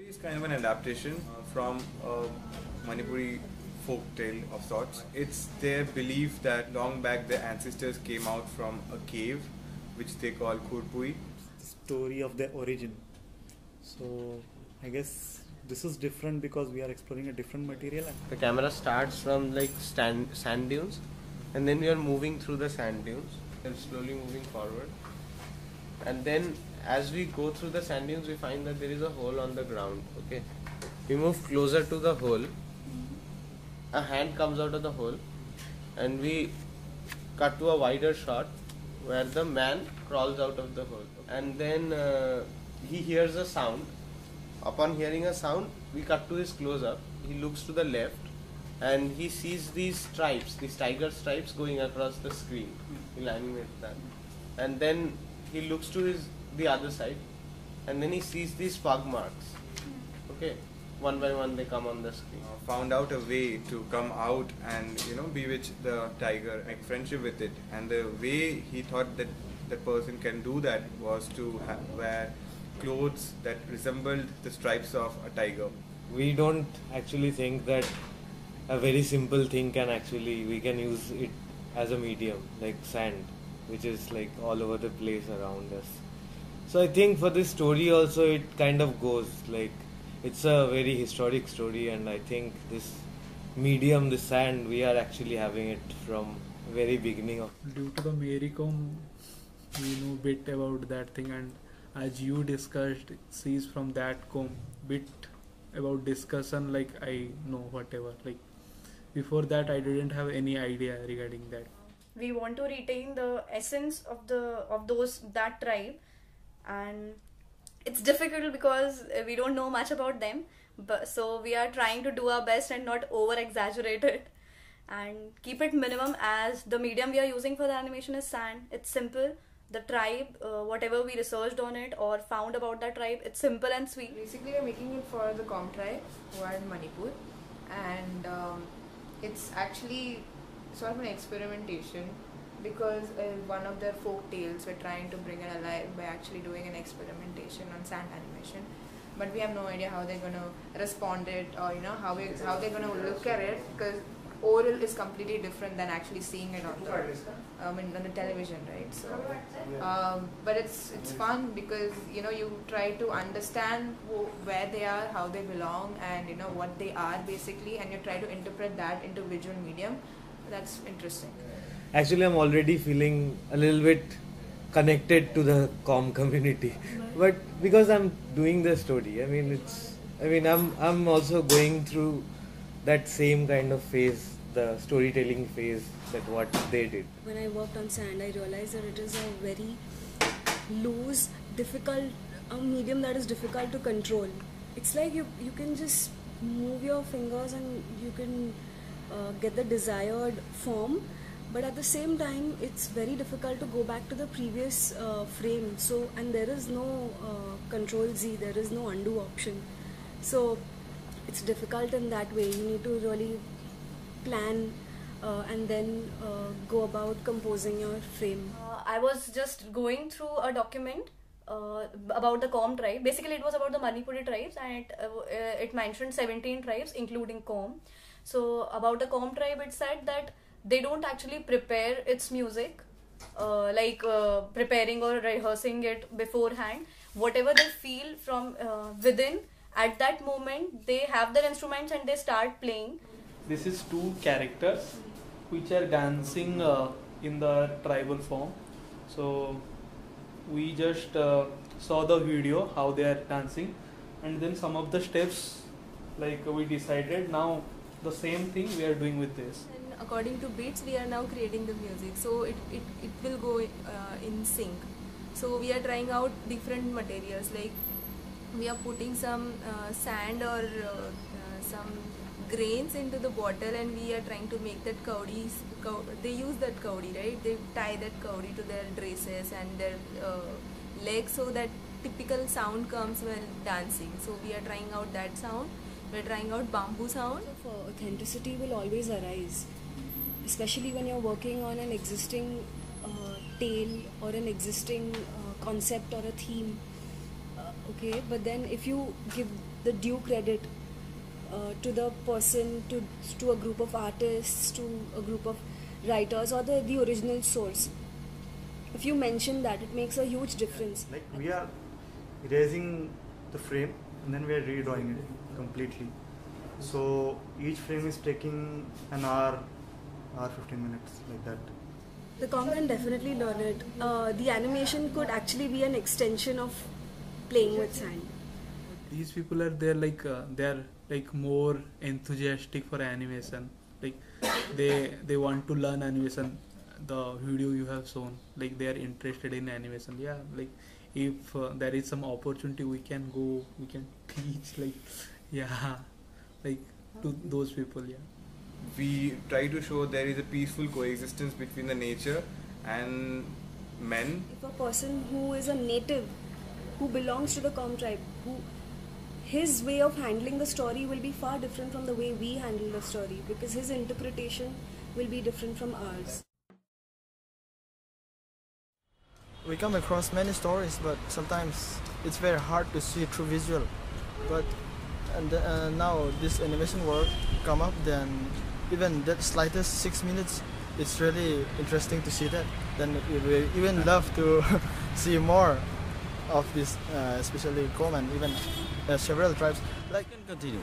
story is kind of an adaptation uh, from a Manipuri folk tale of sorts. It's their belief that long back their ancestors came out from a cave, which they call Khurpui. story of their origin. So I guess this is different because we are exploring a different material. The camera starts from like stand, sand dunes, and then we are moving through the sand dunes and slowly moving forward. And then as we go through the sand dunes, we find that there is a hole on the ground. Okay, we move closer to the hole. A hand comes out of the hole, and we cut to a wider shot where the man crawls out of the hole, and then uh, he hears a sound upon hearing a sound, we cut to his close up. He looks to the left and he sees these stripes, these tiger stripes going across the screen. He'll animate that. And then he looks to his the other side and then he sees these fog marks. Okay. One by one they come on the screen. Uh, found out a way to come out and you know bewitch the tiger, make friendship with it. And the way he thought that the person can do that was to ha- wear clothes that resembled the stripes of a tiger. we don't actually think that a very simple thing can actually we can use it as a medium like sand which is like all over the place around us so i think for this story also it kind of goes like it's a very historic story and i think this medium the sand we are actually having it from very beginning of due to the Mary Kom, we know bit about that thing, and as you discussed, sees from that comb bit about discussion. Like I know whatever. Like before that, I didn't have any idea regarding that. We want to retain the essence of the of those that tribe. And it's difficult because we don't know much about them but so we are trying to do our best and not over exaggerate it. And keep it minimum as the medium we are using for the animation is sand. It's simple. The tribe uh, whatever we researched on it or found about that tribe it's simple and sweet. Basically, we're making it for the Kom tribe who are in Manipur, and um, it's actually sort of an experimentation because uh, one of their folk tales we're trying to bring it alive by actually doing an experimentation on sand animation. But we have no idea how they're gonna respond it or you know how we how they're gonna look at it because oral is completely different than actually seeing it on the um, in, on the television, right? So, um, but it's it's fun because you know you try to understand where they are, how they belong, and you know what they are basically, and you try to interpret that into visual medium. That's interesting. actually i'm already feeling a little bit connected to the Kom community but because i'm doing the story i mean it's i mean i'm i'm also going through that same kind of phase the storytelling phase that what they did when I worked on sand, I realized that it is a very loose, difficult, a medium that is difficult to control. It's like you you can just move your fingers and you can uh, get the desired form, but at the same time, it's very difficult to go back to the previous uh, frame. So and there is no uh, control Z, there is no undo option. So it's difficult in that way. You need to really plan uh, and then uh, go about composing your frame. Uh, I was just going through a document uh, about the Kom tribe. Basically, it was about the Manipuri tribes, and it, it mentioned 17 tribes, including Kom. So, about the Kom tribe, it said that they don't actually prepare its music, uh, like uh, preparing or rehearsing it beforehand. Whatever they feel from uh, within, at that moment, they have their instruments and they start playing. this is two characters which are dancing uh, in the tribal form so we just uh, saw the video how they are dancing and then some of the steps like we decided now the same thing we are doing with this. And according to beats, we are now creating the music. So it, it, it will go uh, in sync. So we are trying out different materials. Like we are putting some uh, sand or uh, uh, some grains into the bottle and we are trying to make that kaudi, cow- they use that kaudi right? They tie that kaudi to their dresses and their uh, legs so that typical sound comes when dancing. So we are trying out that sound we're trying out bamboo sound of uh, authenticity will always arise, especially when you're working on an existing uh, tale or an existing uh, concept or a theme. Uh, okay, but then if you give the due credit uh, to the person, to to a group of artists, to a group of writers, or the the original source. If you mention that, it makes a huge difference. Like we are raising the frame and then we are redrawing it completely. So each frame is taking an hour, hour 15 minutes like that. The Kom can definitely learn it. Uh, the animation could actually be an extension of playing with sand. these people are they're like uh, they're like more enthusiastic for animation like they they want to learn animation the video you have shown like they are interested in animation yeah like if uh, there is some opportunity we can go we can teach like yeah like to those people yeah we try to show there is a peaceful coexistence between the nature and men If a person who is a native, who belongs to the Kom tribe, who his way of handling the story will be far different from the way we handle the story because his interpretation will be different from ours. We come across many stories, but sometimes it's very hard to see through visual. But and uh, now this animation work come up, then even that slightest six minutes, it's really interesting to see that. Then we even love to see more of this, uh, especially Kom and even uh, several tribes. Like can continue.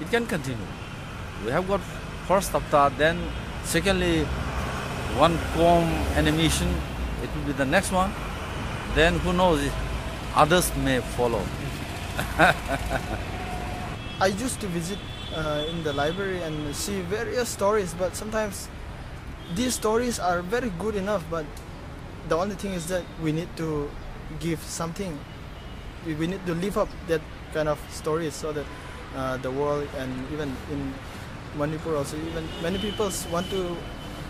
It can continue. We have got first chapter, then secondly, one Kom animation. It will be the next one. Then who knows? Others may follow. I used to visit uh, in the library and see various stories, but sometimes these stories are very good enough. But the only thing is that we need to give something. We, need to live up that kind of stories so that uh, the world and even in Manipur also, even many people want to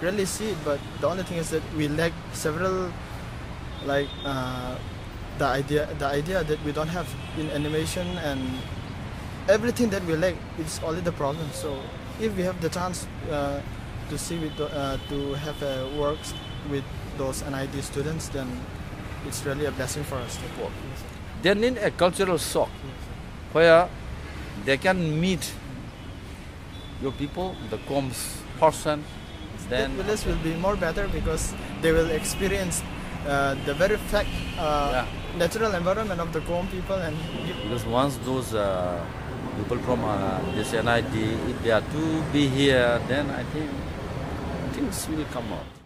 really see it. But the only thing is that we lack several like uh, the idea the idea that we don't have in animation and everything that we lack is only the problem so if we have the chance uh, to see with uh, to have uh, works with those NID students then it's really a blessing for us to work They need a cultural shock where they can meet your people, the Koms person, then village will be more better because they will experience uh, the very fact uh, natural environment of the Kom people and because once those uh, people from uh, this NID, if they are to be here, then I think things will come out.